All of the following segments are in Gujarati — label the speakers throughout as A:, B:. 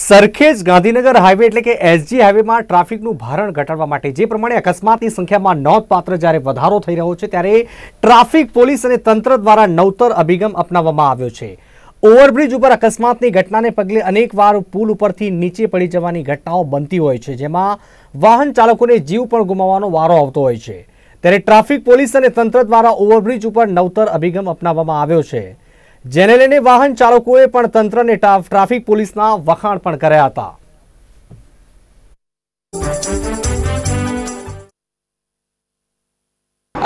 A: સરખેજ ગાંધીનગર હાઈવે એટલે કે એસજી હાઈવેમાં ટ્રાફિકનું ભારણ ઘટાડવા માટે જે પ્રમાણે અકસ્માતની સંખ્યામાં નોંધપાત્ર જ્યારે વધારો થઈ રહ્યો છે ત્યારે ટ્રાફિક પોલીસ અને તંત્ર દ્વારા નવતર અભિગમ અપનાવવામાં આવ્યો છે. ઓવરબ્રિજ ઉપર અકસ્માતની ઘટનાને પગલે અનેકવાર પુલ ઉપરથી નીચે પડી જવાની ઘટનાઓ બનતી હોય છે, જેમાં વાહન ચાલકોને જીવ પણ ગુમાવવાનો વારો આવતો હોય છે. ત્યારે ટ્રાફિક પોલીસ અને તંત્ર દ્વારા ઓવરબ્રિજ ઉપર નવતર અભિગમ અપનાવવામાં આવ્યો છે. જેને લઈને વાહન ચાલકોએ પણ તંત્રને ટ્રા- ટ્રાફિક પોલીસના વખાણ પણ કર્યા હતા.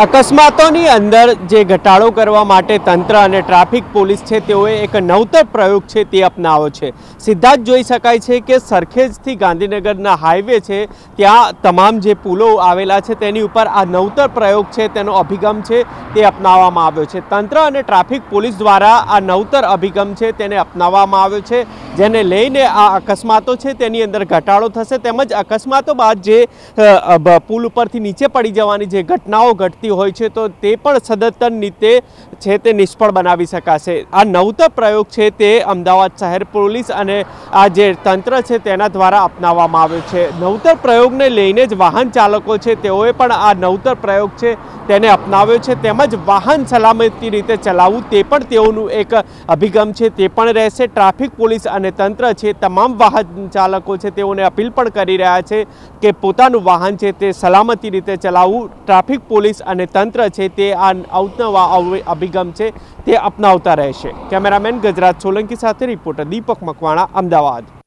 B: અકસ્માતોની અંદર જે ઘટાડો કરવા માટે તંત્ર અને ટ્રાફિક પોલીસ છે, તેઓએ એક નવતર પ્રયોગ છે તે અપનાવ્યો છે. સીધા જ જોઈ શકાય છે કે સરખેજથી ગાંધીનગરના હાઈવે છે, ત્યાં તમામ જે પુલો આવેલા છે, તેની ઉપર આ નવતર પ્રયોગ છે, તેનો અભિગમ છે તે અપનાવવામાં આવ્યો છે. તંત્ર અને ટ્રાફિક પોલીસ દ્વારા આ નવતર અભિગમ છે તેને અપનાવવામાં આવ્યો છે. જેને લઈને આ અકસ્માતો છે, તેની અંદર ઘટાડો થશે તેમજ અકસ્માતો બાદ જે પુલ ઉપરથી નીચે પડી જવાની જે ઘટનાઓ ઘટતી હોય છે, તો તે પણ સદતન રીતે છે તે નિષ્ફળ બનાવી શકાશે. આ નવતર પ્રયોગ છે તે અમદાવાદ શહેર પોલીસ અને આ જે તંત્ર છે તેના દ્વારા અપનાવવામાં આવ્યો છે. નવતર પ્રયોગને લઈને જ વાહન ચાલકો છે, તેઓએ પણ આ નવતર પ્રયોગ છે તેને અપનાવ્યો છે. તેમજ વાહન સલામતી રીતે ચલાવવું તે પણ તેઓનું એક અભિગમ છે, તે પણ રહેશે. ટ્રાફિક પોલીસ અને તંત્ર છે, તમામ વાહન ચાલકો છે, તેઓને અપીલ પણ કરી રહ્યા છે કે પોતાનું વાહન છે, તે સલામતી રીતે ચલાવવું. ટ્રાફિક પોલીસ અને તંત્ર છે, તે આ અવનવા અભિગમ છે, તે અપનાવતા રહેશે. કેમેરામેન ગજરાજ સોલંકી સાથે રિપોર્ટર દીપક મકવાણા, અમદાવાદ.